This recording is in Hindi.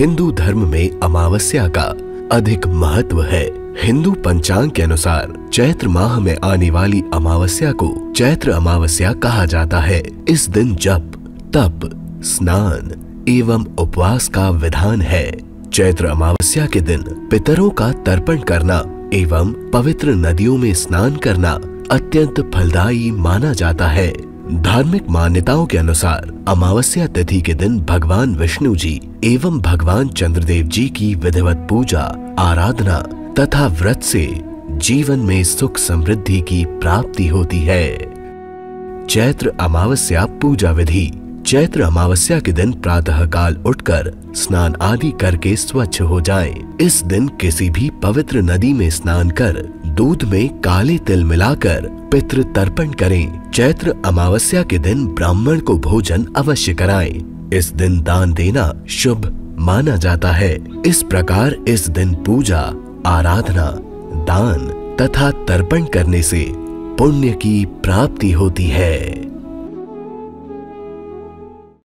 हिंदू धर्म में अमावस्या का अधिक महत्व है। हिंदू पंचांग के अनुसार चैत्र माह में आने वाली अमावस्या को चैत्र अमावस्या कहा जाता है। इस दिन जप, तप, स्नान एवं उपवास का विधान है। चैत्र अमावस्या के दिन पितरों का तर्पण करना एवं पवित्र नदियों में स्नान करना अत्यंत फलदायी माना जाता है। धार्मिक मान्यताओं के अनुसार अमावस्या तिथि के दिन भगवान विष्णु जी एवं भगवान चंद्रदेव जी की विधिवत पूजा, आराधना तथा व्रत से जीवन में सुख समृद्धि की प्राप्ति होती है चैत्र अमावस्या पूजा विधि चैत्र अमावस्या के दिन प्रातः काल उठकर स्नान आदि करके स्वच्छ हो जाएँ। इस दिन किसी भी पवित्र नदी में स्नान कर दूध में काले तिल मिलाकर पितृ तर्पण करें। चैत्र अमावस्या के दिन ब्राह्मण को भोजन अवश्य कराएँ। इस दिन दान देना शुभ माना जाता है। इस प्रकार इस दिन पूजा, आराधना, दान तथा तर्पण करने से पुण्य की प्राप्ति होती है।